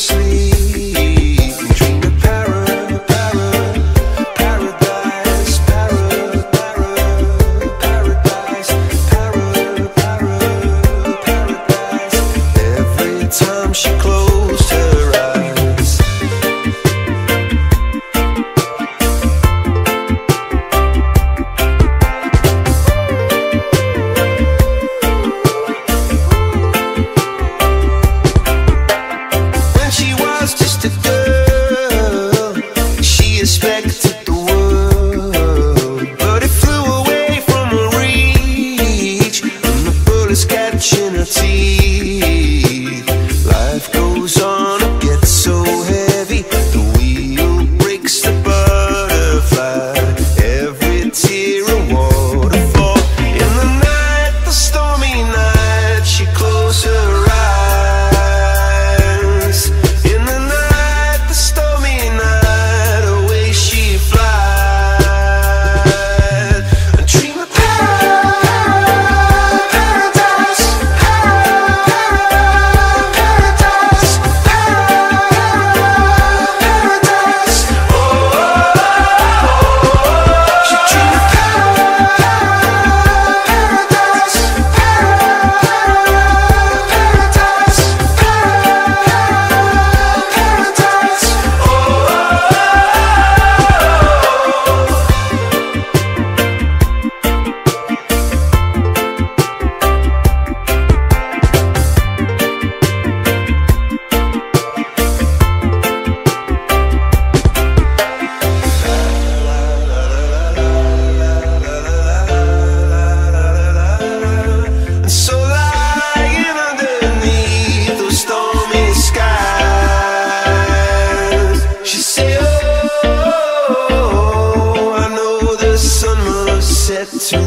sleep. Bullets catching her teeth. Life goes on, it gets so heavy. The wheel breaks the butterfly. Every tear a waterfall. In the night, the stormy night, she closes her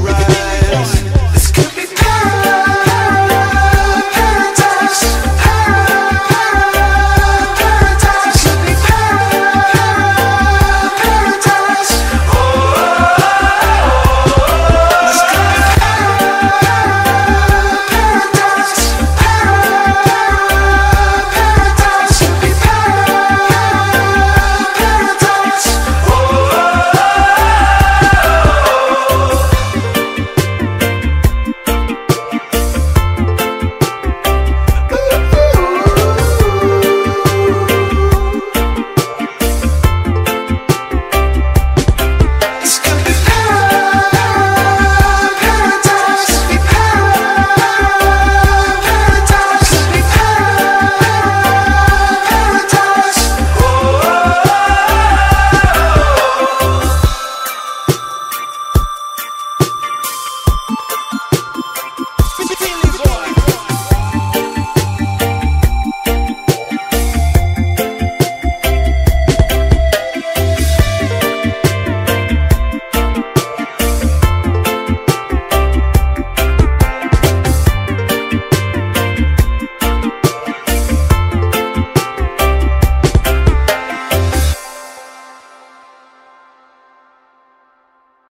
right.